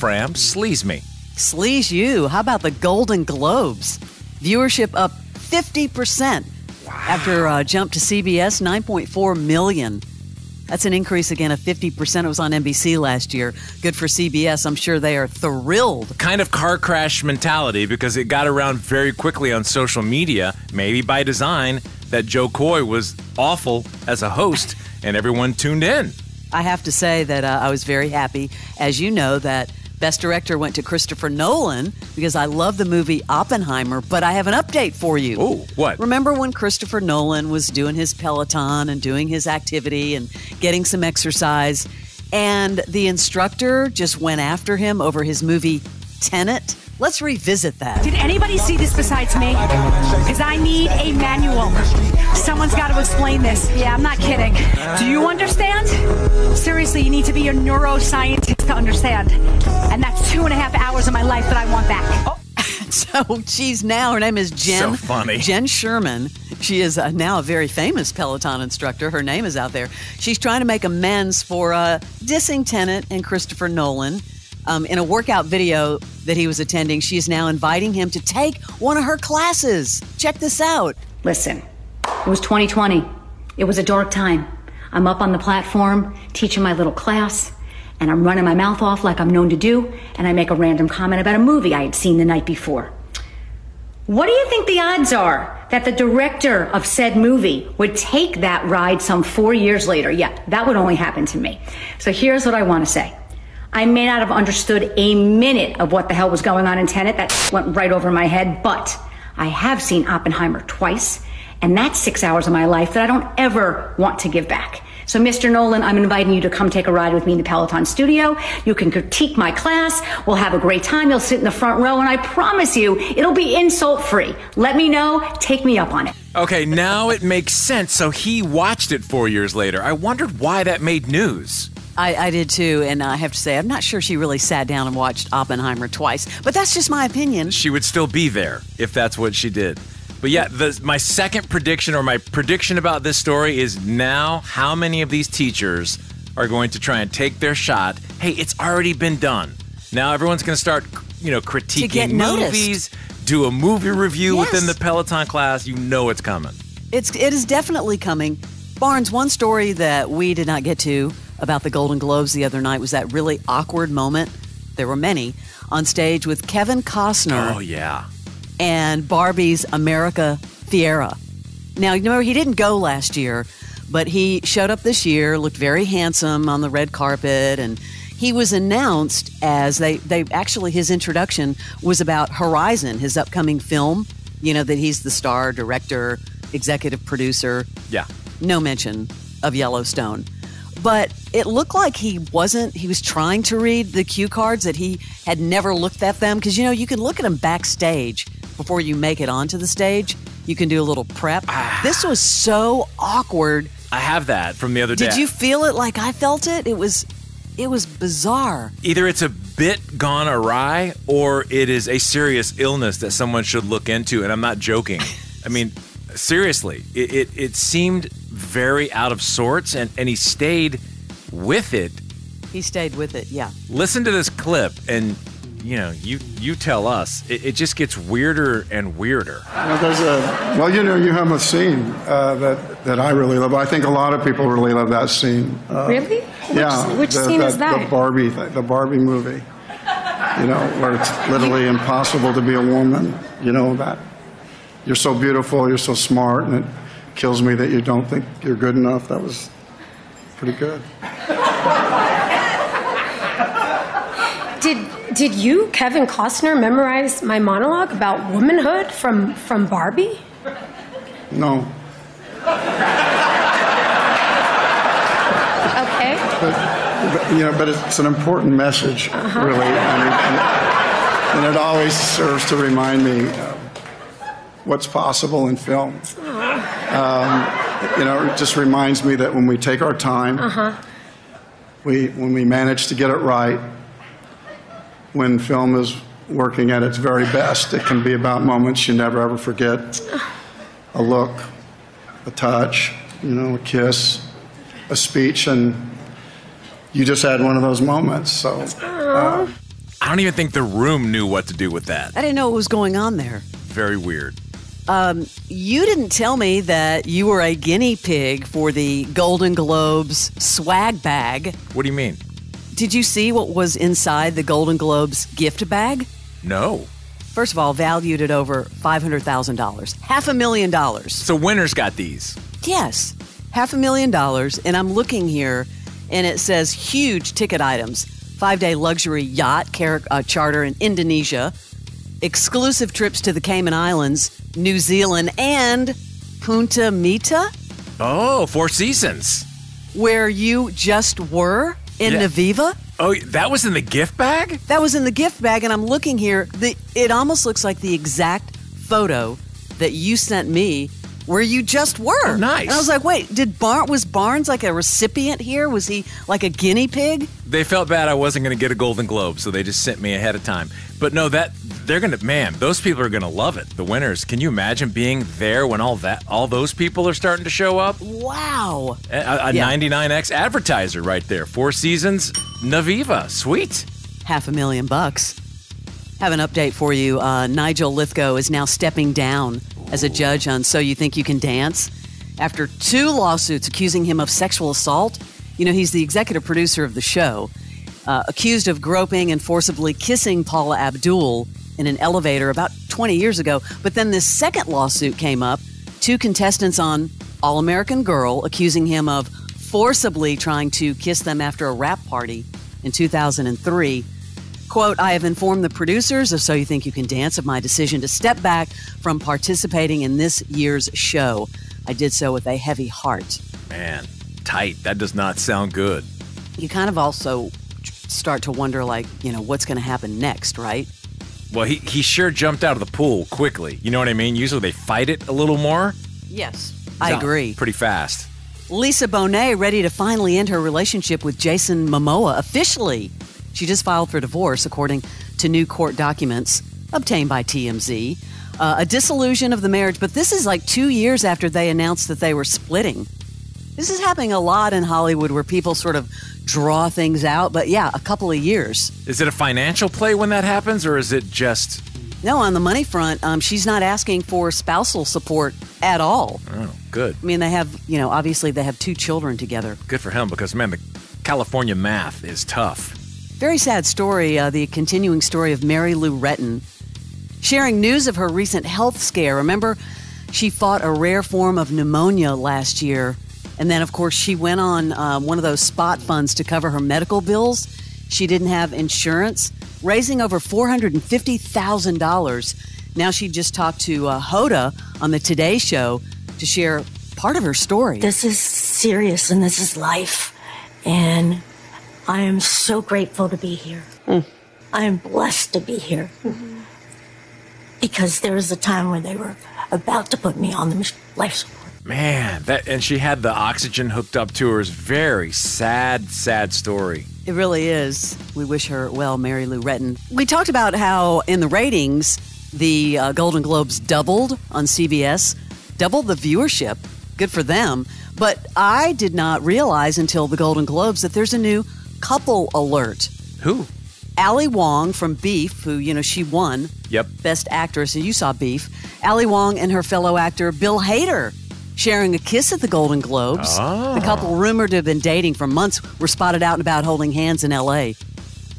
Fram, sleaze me. Sleaze you. How about the Golden Globes? Viewership up 50% after a jump to CBS, 9.4 million. That's an increase again of 50%. It was on NBC last year. Good for CBS. I'm sure they are thrilled. Kind of car crash mentality because it got around very quickly on social media, maybe by design, that Jo Koy was awful as a host and everyone tuned in. I have to say that uh, I was very happy, as you know, that Best Director went to Christopher Nolan because I love the movie Oppenheimer, but I have an update for you. Oh, what? Remember when Christopher Nolan was doing his Peloton and doing his activity and getting some exercise, and the instructor just went after him over his movie Tenet? Let's revisit that. Did anybody see this besides me? Because I need a manual. Someone's got to explain this. Yeah, I'm not kidding. Do you understand? Seriously, you need to be a neuroscientist to understand. And that's two and a half hours of my life that I want back. Oh. So she's now, her name is Jenn. So funny. Jenn Sherman. She is uh, now a very famous Peloton instructor. Her name is out there. She's trying to make amends for uh, dissing Tenet and Christopher Nolan. Um, in a workout video that he was attending, she is now inviting him to take one of her classes. Check this out. Listen, it was 2020. It was a dark time. I'm up on the platform teaching my little class, and I'm running my mouth off like I'm known to do, and I make a random comment about a movie I had seen the night before. What do you think the odds are that the director of said movie would take that ride some four years later? Yeah, that would only happen to me. So here's what I want to say. I may not have understood a minute of what the hell was going on in Tenet. That went right over my head, but I have seen Oppenheimer twice, and that's six hours of my life that I don't ever want to give back. So, Mr. Nolan, I'm inviting you to come take a ride with me in the Peloton studio. You can critique my class. We'll have a great time. You'll sit in the front row, and I promise you, it'll be insult free. Let me know. Take me up on it. Okay, now it makes sense. So he watched it four years later. I wondered why that made news. I, I, did too, and I have to say, I'm not sure she really sat down and watched Oppenheimer twice, but that's just my opinion. She would still be there if that's what she did. But yeah, the, my second prediction or my prediction about this story is now how many of these teachers are going to try and take their shot? Hey, it's already been done. Now everyone's going to start, you know, critiquing movies, do a movie review yes. within the Peloton class. You know it's coming. It's it is definitely coming. Barnes, one story that we did not get to about the Golden Globes the other night was that really awkward moment. There were many on stage with Kevin Costner. Oh yeah and Barbie's America Ferrera. Now, you know, he didn't go last year, but he showed up this year, looked very handsome on the red carpet, and he was announced as they, they actually, his introduction was about Horizon, his upcoming film, you know, that he's the star, director, executive producer. Yeah. No mention of Yellowstone. But it looked like he wasn't, he was trying to read the cue cards that he had never looked at them. Because, you know, you can look at them backstage before you make it onto the stage. You can do a little prep. Ah. This was so awkward. I have that from the other day. Did you feel it like I felt it? It was it was bizarre. Either it's a bit gone awry or it is a serious illness that someone should look into and I'm not joking. I mean, seriously, it, it, it seemed very out of sorts and, and he stayed with it. He stayed with it, yeah. Listen to this clip and you know, you you tell us. It, it just gets weirder and weirder. Well, there's a well, you know, you have a scene uh, that that I really love. I think a lot of people really love that scene. Uh, really? Yeah. Which, which the, scene is that? The Barbie, the Barbie movie. You know, where it's literally impossible to be a woman. You know that you're so beautiful, you're so smart, and it kills me that you don't think you're good enough. That was pretty good. Did did you, Kevin Costner, memorize my monologue about womanhood from, from Barbie? No. okay. But, but, you know, but it's an important message, uh-huh. really. And it, and, it, and it, always serves to remind me what's possible in film. Um, you know, it just reminds me that when we take our time, uh-huh. we, when we manage to get it right, when film is working at its very best. It can be about moments you never ever forget a look, a touch, you know, a kiss, a speech, and you just had one of those moments. So. Uh, don't even think the room knew what to do with that. I didn't know what was going on there. Very weird. You didn't tell me that you were a guinea pig for the Golden Globes swag bag. What do you mean? Did you see what was inside the Golden Globes gift bag? No. First of all, valued at over $500,000. Half a million dollars. So winners got these. Yes, half a million dollars. And I'm looking here, and it says huge ticket items five day luxury yacht car- uh, charter in Indonesia, exclusive trips to the Cayman Islands, New Zealand, and Punta Mita, Oh, Four Seasons. where you just were in Yeah. Naviva. Oh, that was in the gift bag? That was in the gift bag, and I'm looking here. The, it almost looks like the exact photo that you sent me where you just were. Oh, nice. And I was like, wait, did Bar- was Barnes like a recipient here? Was he like a guinea pig? They felt bad I wasn't going to get a Golden Globe, so they just sent me ahead of time. But no, that they're going to man, those people are going to love it. The winners. Can you imagine being there when all that all those people are starting to show up? Wow. A, a Yeah. 99X advertiser right there. Four Seasons Naviva. Sweet. Half a million bucks. Have an update for you. Uh, Nigel Lythgoe is now stepping down as a judge on So You Think You Can Dance after two lawsuits accusing him of sexual assault. You know, he's the executive producer of the show, uh, accused of groping and forcibly kissing Paula Abdul in an elevator about 20 years ago. But then this second lawsuit came up. Two contestants on All American Girl accusing him of forcibly trying to kiss them after a wrap party in 2003. Quote, I have informed the producers of So You Think You Can Dance of my decision to step back from participating in this year's show. I did so with a heavy heart. Man, tight. That does not sound good. You kind of also start to wonder, like, you know, what's going to happen next, right? Well, he, he sure jumped out of the pool quickly. You know what I mean? Usually they fight it a little more. Yes. I agree. Pretty fast. Lisa Bonet ready to finally end her relationship with Jason Momoa officially. She just filed for divorce, according to new court documents obtained by TMZ. Uh, a dissolution of the marriage, but this is like two years after they announced that they were splitting. This is happening a lot in Hollywood where people sort of draw things out, but yeah, a couple of years. Is it a financial play when that happens, or is it just. No, on the money front, um, she's not asking for spousal support at all. Oh, good. I mean, they have, you know, obviously they have two children together. Good for him because, man, the California math is tough. Very sad story, uh, the continuing story of Mary Lou Retton. Sharing news of her recent health scare. Remember, she fought a rare form of pneumonia last year. And then, of course, she went on uh, one of those spot funds to cover her medical bills. She didn't have insurance, raising over $450,000. Now she just talked to uh, Hoda on the Today Show to share part of her story. This is serious and this is life. And I am so grateful to be here. I am blessed to be here. Because there was a time when they were about to put me on the mach- life support. Man, that and she had the oxygen hooked up to her is very sad, sad story. It really is. We wish her well, Mary Lou Retton. We talked about how in the ratings, the uh, Golden Globes doubled on CBS, doubled the viewership. Good for them. But I did not realize until the Golden Globes that there's a new couple alert. Who? Ali Wong from Beef, who, you know, she won Yep. Best Actress, and you saw Beef. Ali Wong and her fellow actor Bill Hader sharing a kiss at the Golden Globes. Ah. The couple, rumored to have been dating for months, were spotted out and about holding hands in L.A.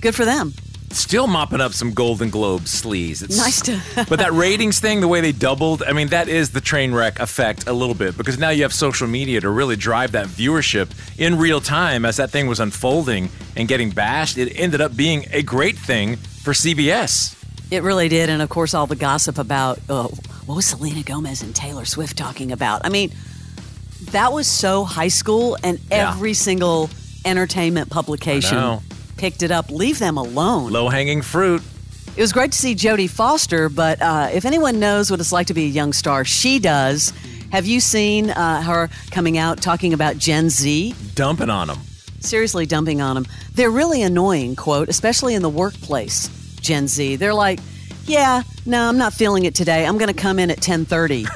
Good for them. Still mopping up some Golden Globe sleaze. It's Nice to- but that ratings thing, the way they doubled, I mean, that is the train wreck effect a little bit because now you have social media to really drive that viewership in real time as that thing was unfolding and getting bashed. It ended up being a great thing for CBS. It really did, and of course, all the gossip about uh, what was Selena Gomez and Taylor Swift talking about. I mean, that was so high school, and Yeah. every single entertainment publication. Picked it up. Leave them alone. Low hanging fruit. It was great to see Jodie Foster, but uh, if anyone knows what it's like to be a young star, she does. Have you seen uh, her coming out talking about Gen Z? Dumping on them. Seriously, dumping on them. They're really annoying, quote, especially in the workplace. Gen Z. They're like, yeah, no, I'm not feeling it today. I'm going to come in at 10:30.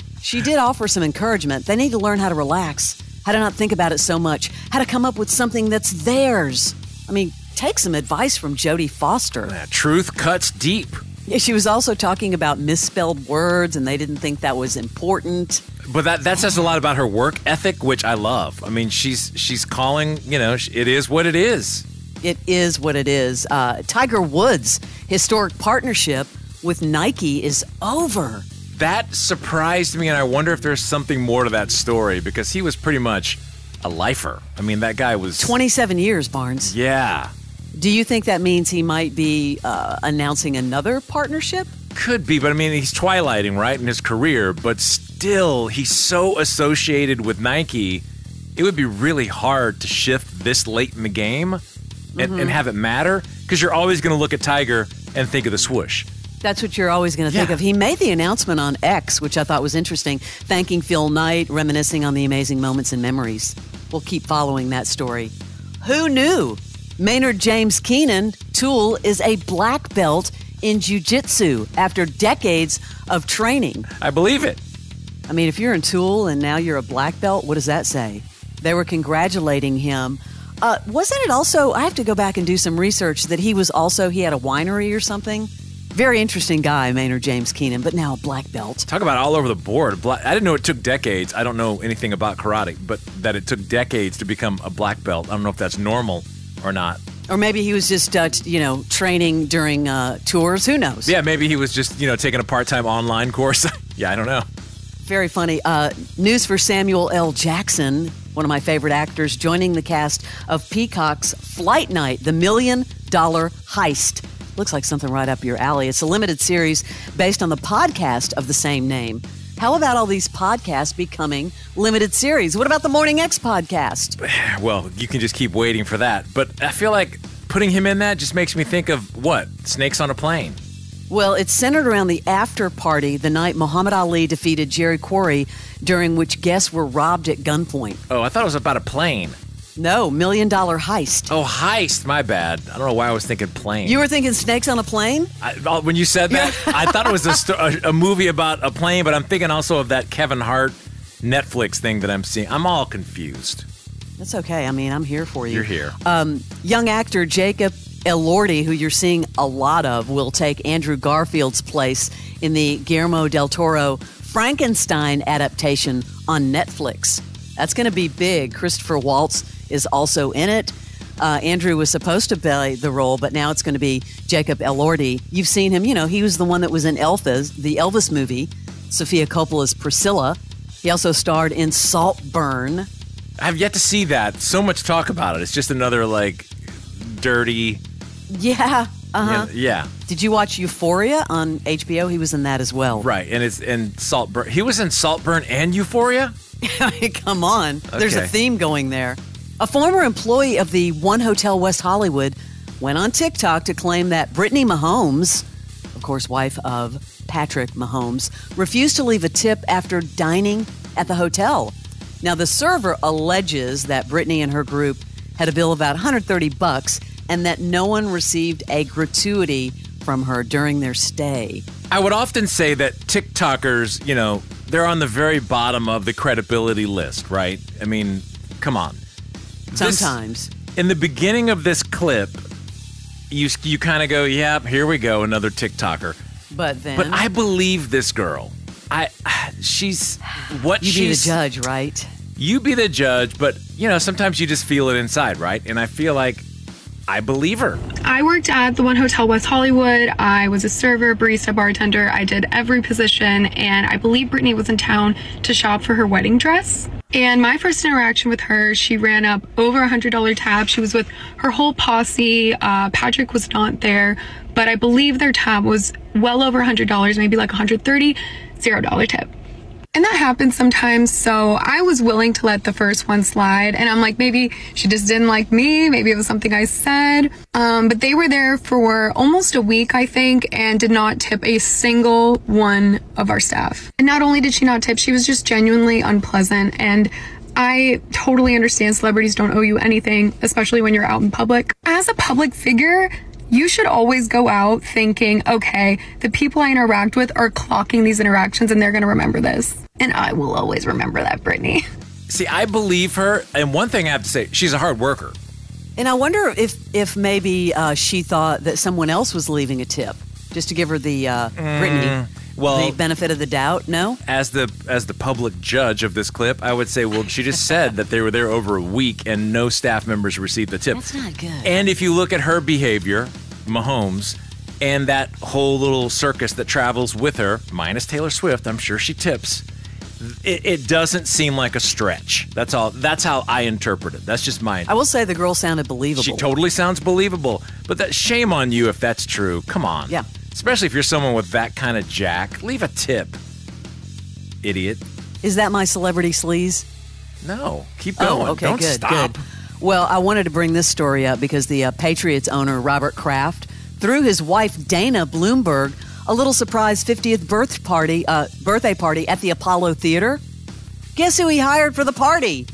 she did offer some encouragement. They need to learn how to relax, how to not think about it so much, how to come up with something that's theirs. I mean, take some advice from Jodie Foster. Yeah, truth cuts deep. She was also talking about misspelled words, and they didn't think that was important. But that that says a lot about her work ethic, which I love. I mean, she's she's calling. You know, it is what it is. It is what it is. Uh, Tiger Woods' historic partnership with Nike is over. That surprised me, and I wonder if there's something more to that story because he was pretty much a lifer. I mean, that guy was 27 years, Barnes. Yeah. Do you think that means he might be uh, announcing another partnership? Could be, but I mean, he's twilighting, right, in his career, but still, he's so associated with Nike. It would be really hard to shift this late in the game and, Mm-hmm. and have it matter because you're always going to look at Tiger and think of the swoosh. That's what you're always going to think of. He made the announcement on X, which I thought was interesting, thanking Phil Knight, reminiscing on the amazing moments and memories. We'll keep following that story. Who knew? Maynard James Keenan, Tool, is a black belt in jiu-jitsu after decades of training. I believe it. I mean, if you're in Tool and now you're a black belt, what does that say? They were congratulating him. Uh, wasn't it also? I have to go back and do some research that he was also he had a winery or something. Very interesting guy, Maynard James Keenan, but now a black belt. Talk about all over the board. Black, I didn't know it took decades. I don't know anything about karate, but that it took decades to become a black belt. I don't know if that's normal or not. Or maybe he was just, uh, you know, training during uh, tours. Who knows? Yeah, maybe he was just, you know, taking a part-time online course. yeah, I don't know. Very funny. Uh, news for Samuel L. Jackson, one of my favorite actors, joining the cast of Peacock's Flight Night, the Million Dollar Heist. Looks like something right up your alley. It's a limited series based on the podcast of the same name. How about all these podcasts becoming limited series? What about the Morning X podcast? Well, you can just keep waiting for that. But I feel like putting him in that just makes me think of what? Snakes on a plane. Well, it's centered around the after party the night Muhammad Ali defeated Jerry Quarry, during which guests were robbed at gunpoint. Oh, I thought it was about a plane. No, Million Dollar Heist. Oh, heist. My bad. I don't know why I was thinking plane. You were thinking snakes on a plane? I, when you said that, I thought it was a, sto- a, a movie about a plane, but I'm thinking also of that Kevin Hart Netflix thing that I'm seeing. I'm all confused. That's okay. I mean, I'm here for you. You're here. Um, young actor Jacob Elordi, who you're seeing a lot of, will take Andrew Garfield's place in the Guillermo del Toro Frankenstein adaptation on Netflix. That's going to be big. Christopher Waltz is also in it. Uh, Andrew was supposed to play the role, but now it's going to be Jacob Elordi. You've seen him, you know, he was the one that was in Elvis, the Elvis movie, Sofia Coppola's Priscilla. He also starred in Saltburn. I have yet to see that. So much talk about it. It's just another, like, dirty. Yeah. Uh huh. Yeah. Did you watch Euphoria on HBO? He was in that as well. Right. And it's and Saltburn. He was in Saltburn and Euphoria? Come on. okay. There's a theme going there. A former employee of the One Hotel West Hollywood went on TikTok to claim that Brittany Mahomes, of course, wife of Patrick Mahomes, refused to leave a tip after dining at the hotel. Now, the server alleges that Brittany and her group had a bill of about 130 bucks and that no one received a gratuity from her during their stay. I would often say that TikTokers, you know, they're on the very bottom of the credibility list, right? I mean, come on. This- Sometimes. in the beginning of this clip, you you kind of go, "Yep, here we go, another TikToker." But then But I believe this girl. I she's what you be the judge, right? You be the judge, but you know, sometimes you just feel it inside, right? And I feel like I believe her. I worked at the One Hotel West Hollywood. I was a server, barista, bartender. I did every position, and I believe Brittany was in town to shop for her wedding dress. And my first interaction with her, she ran up over a hundred dollar tab. She was with her whole posse. Uh, Patrick was not there, but I believe their tab was well over a hundred dollars, maybe like 130, zero dollar tip. And that happens sometimes. So I was willing to let the first one slide. And I'm like, maybe she just didn't like me. Maybe it was something I said. Um, but they were there for almost a week, I think, and did not tip a single one of our staff. And not only did she not tip, she was just genuinely unpleasant. And I totally understand celebrities don't owe you anything, especially when you're out in public. As a public figure, you should always go out thinking, okay, the people I interact with are clocking these interactions and they're going to remember this. And I will always remember that, Brittany. See, I believe her, and one thing I have to say, she's a hard worker. And I wonder if if maybe uh, she thought that someone else was leaving a tip, just to give her the uh, Brittany Mm, well- the benefit of the doubt. No, As the as the public judge of this clip, I would say, well, she just said that they were there over a week and no staff members received the tip. that's not good. And if you look at her behavior, Mahomes, and that whole little circus that travels with her, minus Taylor Swift, I'm sure she tips. It, it doesn't seem like a stretch. That's all. That's how I interpret it. That's just my. I will say the girl sounded believable. She totally sounds believable. But that shame on you if that's true. Come on. Yeah. Especially if you're someone with that kind of jack. Leave a tip. Idiot. Is that my celebrity sleaze? No. Keep oh, going. Oh, okay, Don't good, stop. good. Well, I wanted to bring this story up because the uh, Patriots owner Robert Kraft threw his wife Dana Blumberg a little surprise 50th birth party, uh, birthday party at the Apollo Theater. Guess who he hired for the party?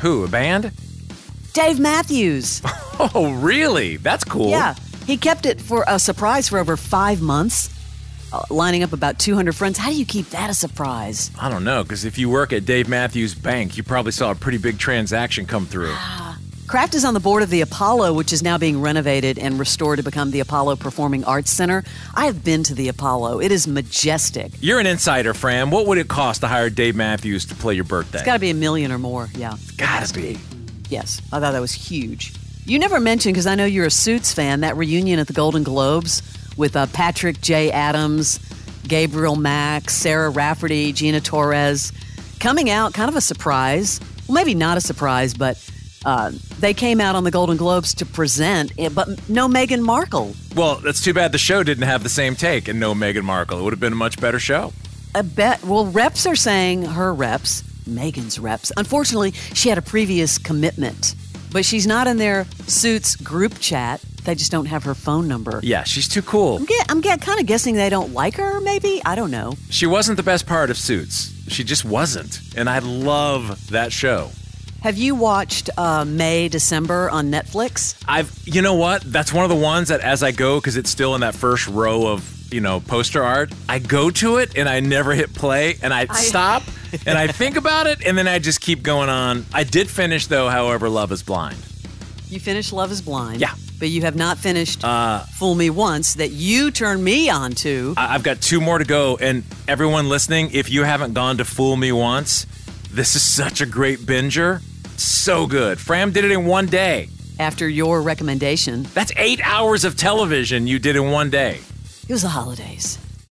Who? A band? Dave Matthews. Oh, really? That's cool. Yeah, he kept it for a surprise for over five months, lining up about 200 friends. How do you keep that a surprise? I don't know, because if you work at Dave Matthews Bank, you probably saw a pretty big transaction come through. Ah. Kraft is on the board of the Apollo, which is now being renovated and restored to become the Apollo Performing Arts Center. I have been to the Apollo. It is majestic. You're an insider, Fram. What would it cost to hire Dave Matthews to play your birthday? It's got to be a million or more. Yeah. It's Gotta be. Yes. I thought that was huge. You never mentioned, because I know you're a Suits fan, that reunion at the Golden Globes with uh, Patrick J. Adams, Gabriel Macht, Sarah Rafferty, Gina Torres. Coming out, kind of a surprise. Well, maybe not a surprise, but uh, they came out on the Golden Globes to present, it, but no Meghan Markle. Well, that's too bad the show didn't have the same take and no Meghan Markle. It would have been a much better show. I bet. Well, reps are saying her reps, Meghan's reps. Unfortunately, she had a previous commitment, but she's not in their suits group chat. They just don't have her phone number. Yeah, she's too cool. I'm, get, I'm get, kind of guessing they don't like her. Maybe I don't know. She wasn't the best part of Suits. She just wasn't. And I love that show. Have you watched uh, May December on Netflix? I've, you know what? That's one of the ones that as I go, because it's still in that first row of, you know, poster art, I go to it and I never hit play and I, stop and I think about it and then I just keep going on. I did finish, though, however, Love is Blind. You finished Love Is Blind. Yeah. But you have not finished uh, Fool Me Once that you turned me on to. I- I've got two more to go. And everyone listening, if you haven't gone to Fool Me Once, this is such a great binger. So good. Fram did it in one day. After your recommendation, That's eight hours of television you did in one day. it was the holidays.